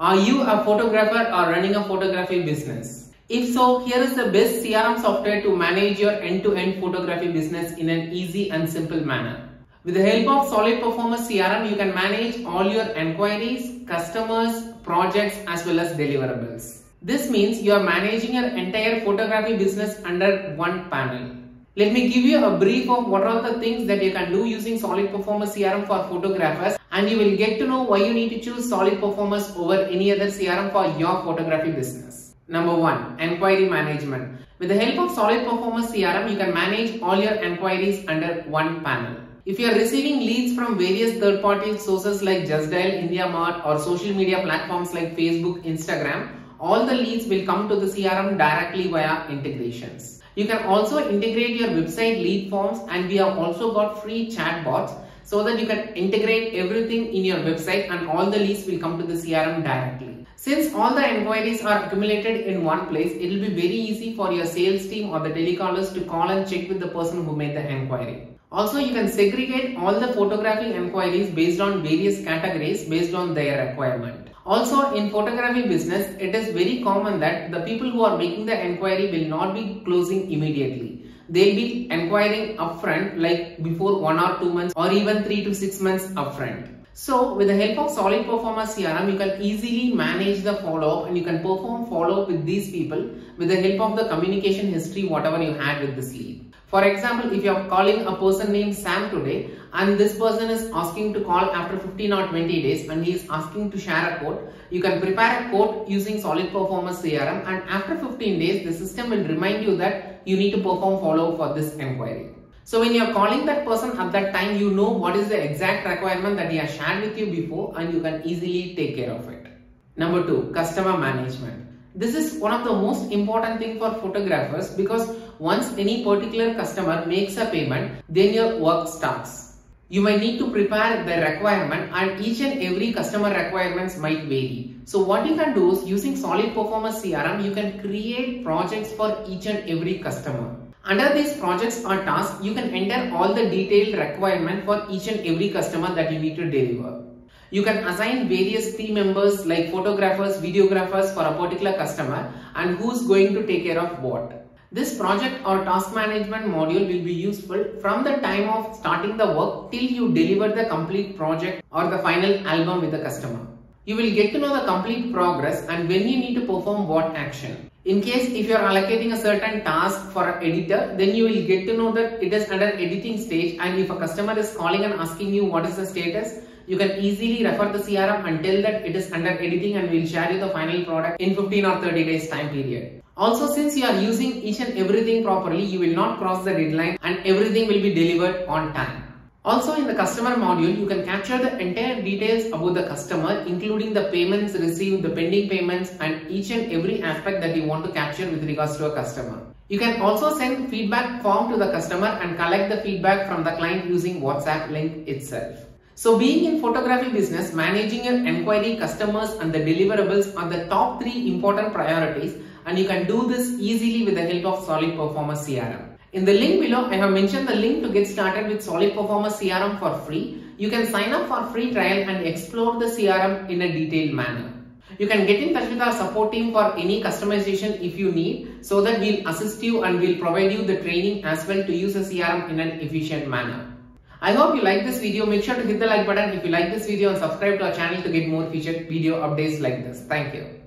Are you a photographer or running a photography business? If so, here is the best CRM software to manage your end-to-end -end photography business in an easy and simple manner. With the help of Solid Performer CRM, you can manage all your enquiries, customers, projects as well as deliverables. This means you are managing your entire photography business under one panel. Let me give you a brief of what are the things that you can do using Solid Performer CRM for photographers and you will get to know why you need to choose Solid Performers over any other CRM for your photography business. Number one, enquiry management. With the help of Solid Performers CRM, you can manage all your enquiries under one panel. If you are receiving leads from various third-party sources like Just Dial, IndiaMart or social media platforms like Facebook, Instagram, all the leads will come to the CRM directly via integrations. You can also integrate your website lead forms and we have also got free chatbots so that you can integrate everything in your website and all the leads will come to the CRM directly. Since all the inquiries are accumulated in one place, it will be very easy for your sales team or the telecallers to call and check with the person who made the inquiry. Also, you can segregate all the photography inquiries based on various categories based on their requirement. Also, in photography business, it is very common that the people who are making the inquiry will not be closing immediately. They'll be inquiring upfront like before one or two months or even three to six months upfront. So with the help of Solid Performers CRM, you can easily manage the follow-up and you can perform follow-up with these people with the help of the communication history, whatever you had with this lead. For example, if you are calling a person named Sam today and this person is asking to call after 15 or 20 days and he is asking to share a quote, you can prepare a quote using Solid Performers CRM and after 15 days, the system will remind you that you need to perform follow for this inquiry. So when you are calling that person at that time, you know what is the exact requirement that he has shared with you before and you can easily take care of it. Number two, customer management. This is one of the most important thing for photographers because once any particular customer makes a payment, then your work starts. You might need to prepare the requirement and each and every customer requirements might vary. So what you can do is using Solid Performers CRM, you can create projects for each and every customer. Under these projects or tasks, you can enter all the detailed requirement for each and every customer that you need to deliver. You can assign various team members like photographers, videographers for a particular customer and who's going to take care of what. This project or task management module will be useful from the time of starting the work till you deliver the complete project or the final album with the customer. You will get to know the complete progress and when you need to perform what action. In case if you are allocating a certain task for an editor, then you will get to know that it is under editing stage and if a customer is calling and asking you what is the status, you can easily refer the CRM tell that it is under editing and we'll share you the final product in 15 or 30 days time period. Also since you are using each and everything properly, you will not cross the deadline and everything will be delivered on time. Also in the customer module, you can capture the entire details about the customer including the payments received, the pending payments and each and every aspect that you want to capture with regards to a customer. You can also send feedback form to the customer and collect the feedback from the client using WhatsApp link itself. So being in photography business, managing your inquiry, customers and the deliverables are the top three important priorities and you can do this easily with the help of Solid Performer CRM. In the link below, I have mentioned the link to get started with Solid Performer CRM for free. You can sign up for free trial and explore the CRM in a detailed manner. You can get in touch with our support team for any customization if you need so that we'll assist you and we'll provide you the training as well to use a CRM in an efficient manner. I hope you like this video. Make sure to hit the like button if you like this video and subscribe to our channel to get more featured video updates like this. Thank you.